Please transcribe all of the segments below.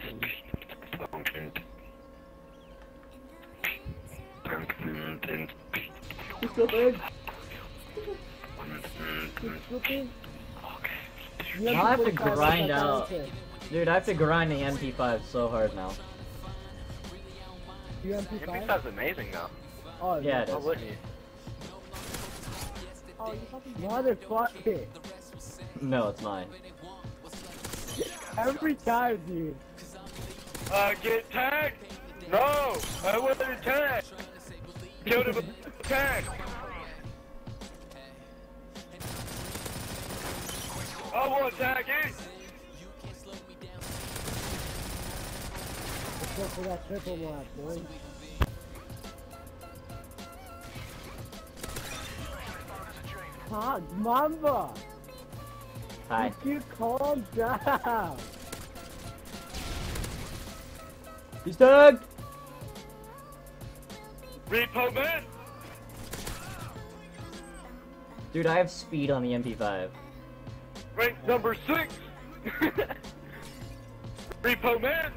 something. It's okay. It's okay. You Now I have to grind out. Dude, I have to grind the MP5 so hard now. You MP5? MP5's amazing though. Oh, Yeah, it Why is. wouldn't you? Motherfucker. No, it's mine. Every time, dude. Uh, get tagged? No! I wasn't tagged! Killed him with tag! I want tagging! Except for that triple mod, boy. Ah, Mamba! Hi. Would you calm down? He's dead! Repo man! Dude, I have speed on the MP5. Rank number six! Repo man!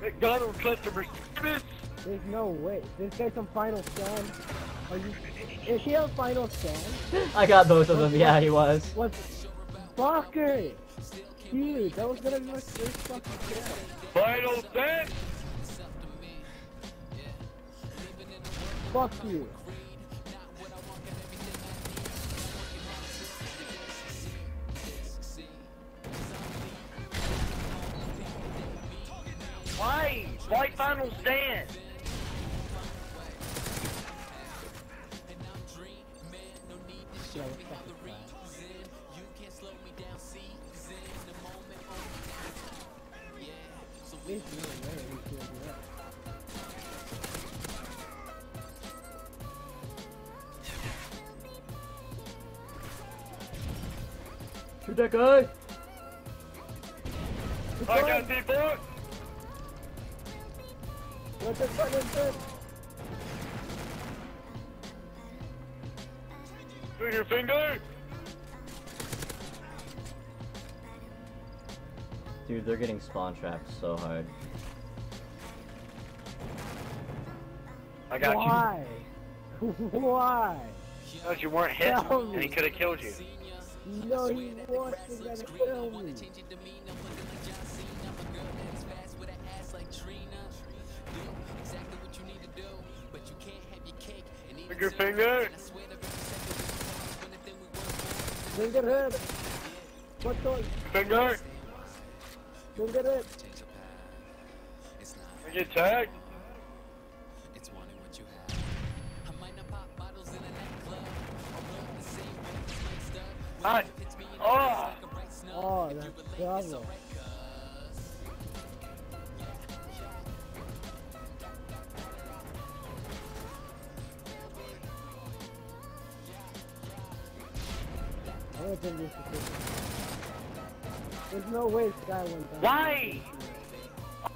McDonald's customer service! There's no way. This guy's on final stand. Are you? Is he on final stand? I got both of them, yeah, he was. What? Fucker! Dude, that was gonna be my first fucking kill. Final stand! Fuck you. Why? Why final stand? Shoot that guy! I got the book! What the fuck is this? Do your finger! Dude, they're getting spawn trapped so hard. I got you. Why? Why? you. Because you weren't hit, and he could have killed you. No, he wasn't gonna kill me. Finger, finger! Finger head. What the? Finger! Finger head. I get tagged. Hot. Oh! Oh, that's trouble. I don't think this is. There's no way Sky went down. Why?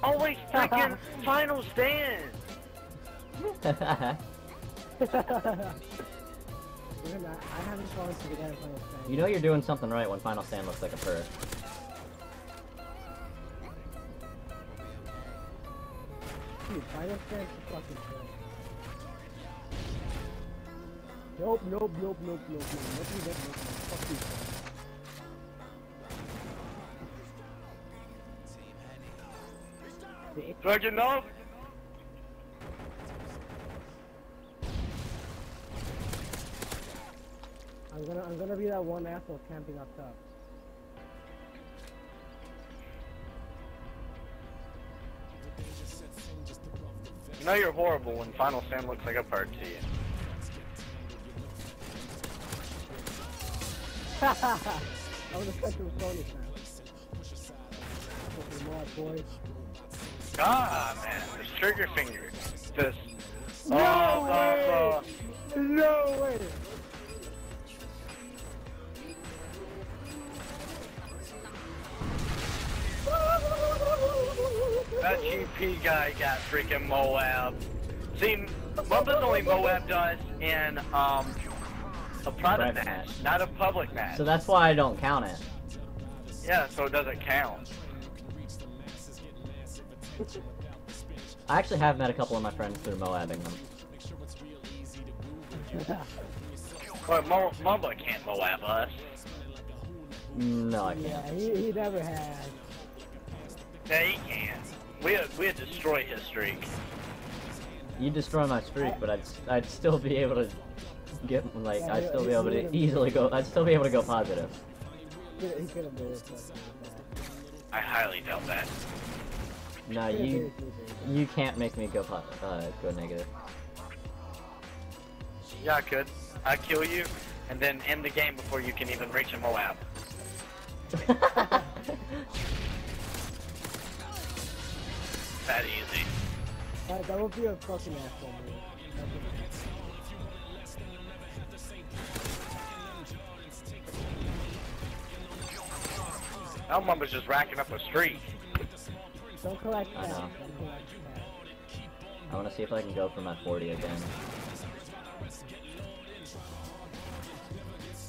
Always freaking final stand! you know you're doing something right when Final Stand looks like a perk. Dude, Final Stand is fucking good. Nope, nope, nope, nope, nope, nope. Nope, nope, nope, nope. Fuck you. See? Fucking no! I'm gonna, I'm gonna be that one asshole camping up top. You know you're horrible when Final Stand looks like a perk to you. I would have to a Sony. Fucking mod boy. God, man, this trigger finger. Just. No oh, way! uh, No way! That GP guy got freaking Moab. See, Mamba's only Moab does in um a private Private match, match. not a public match. So that's why I don't count it. yeah, so it doesn't count. I actually have met a couple of my friends through Moabbing them. Well, Mo Mamba can't Moab us. No, I can't. he, he never has. Yeah, he can. We we destroy his streak. You destroy my streak, but I'd I'd still be able to get like Yeah, I'd still be able to easily go. I'd still be able to go positive. He could- he could have made it. something like I highly doubt that. No, you you can't make me go po- uh, go negative. Yeah, I could. I'd kill you, and then end the game before you can even reach a Moab. That easy. That, that would be a fucking asshole move. That's Now Mamba's just racking up a streak. Don't ah, collect I know. Don't collect. I want to see if I can go for my 40 again.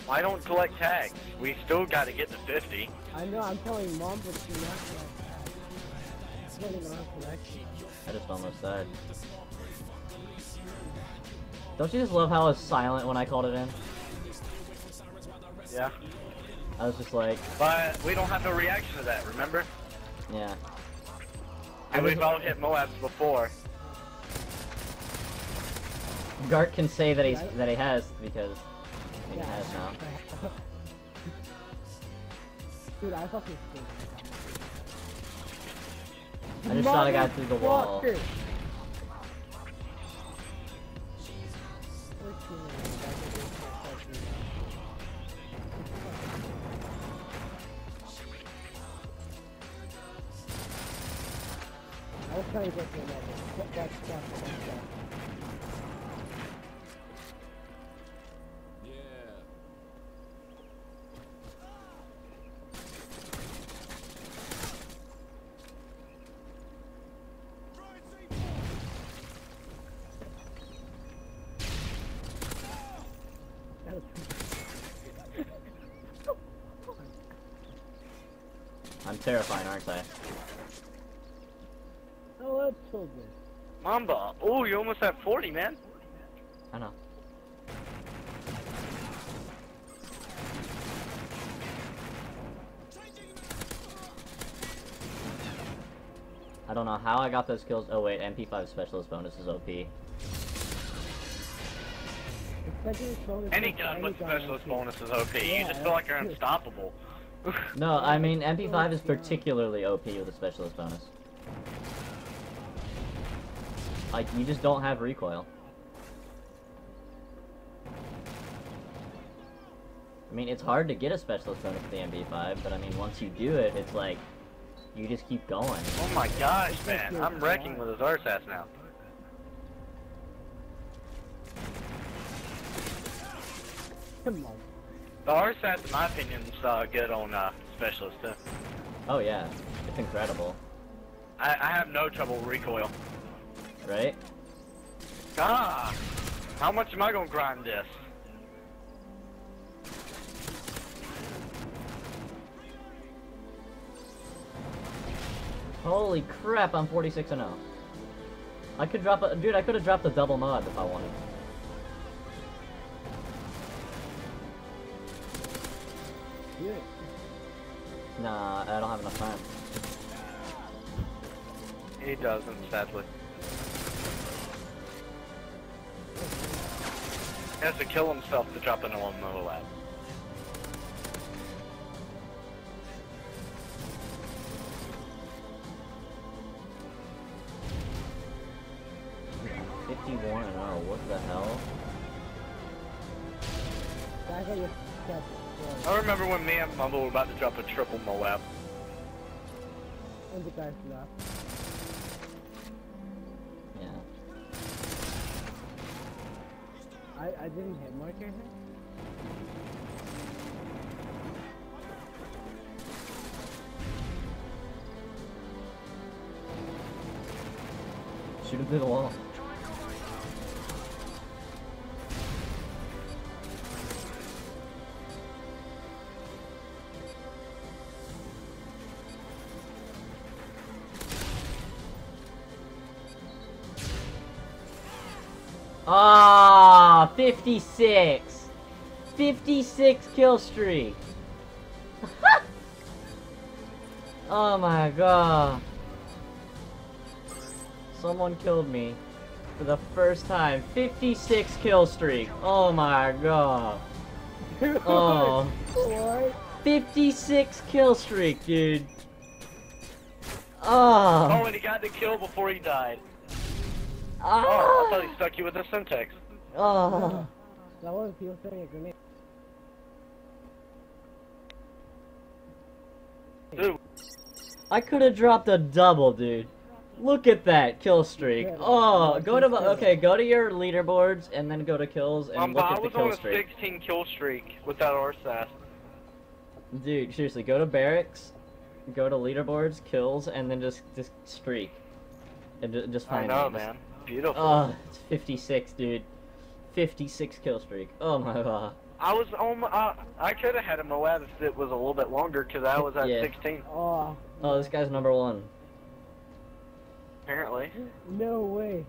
Why don't collect tags? We still got to get to 50. I know, I'm telling mom, but she's not I just almost died. Don't you just love how I was silent when I called it in? Yeah. I was just like, But we don't have no reaction to that, remember? yeah. And we've all hit Moabs before. Gart can say that he's that he has because he Yeah. has now. Dude, I fucking stink. I just shot a guy through the wall. I to get to another. That, that's, that's, that's, that's. Terrifying, aren't they? Oh, that's so good. Mamba, oh, you almost at 40, man. I know. I don't know how I got those kills. Oh wait, MP5 specialist bonus is OP. The specialist bonus Any gun with specialist OP. bonus is OP. You just feel like you're unstoppable. No, I mean MP5 is particularly OP with a specialist bonus. Like you just don't have recoil. I mean, it's hard to get a specialist bonus with the MP5, but I mean, once you do it, it's like you just keep going. oh my gosh, man. I'm wrecking with his RSASS now. Come on. The RSASS, in my opinion, is uh, good on uh, specialist, too. Oh yeah, it's incredible, I, I have no trouble with recoil. right? Ah! How much am I gonna grind this? Holy crap, I'm 46 and 0. I could drop a dude. I could have dropped a double mod if I wanted. Good. Nah, I don't have enough time. He doesn't, sadly. He has to kill himself to drop into one Moab. Fifty-one and oh, what the hell? Guys, I just kept I remember when me and Mumble were about to drop a triple Moab. And the guys left. Yeah. I, I didn't hit marker him. Shoot him through the wall. Ah, 56. 56 kill streak. oh my god. Someone killed me for the first time. 56 kill streak. Oh my god. Oh. 56 kill streak, dude. Oh, Oh. and he got the kill before he died. Oh, I Ah. thought he stuck you with the Semtex. Oh. That was people throwing a grenade. Dude, I could have dropped a double, dude. Look at that kill streak. Oh, go to insane. okay, go to your leaderboards and then go to kills and um, look but I at the was on kill a streak. 16 kill streak without RSASS. Dude, seriously, go to barracks, go to leaderboards, kills, and then just just streak, and ju- just I find know, names. man. Beautiful. Oh, it's 56, dude. 56 kill streak. Oh my god. I was on. Uh, I could have had a Moab if it was a little bit longer because I was at Yeah. 16. Oh. Oh, this guy's number one. Apparently. No way.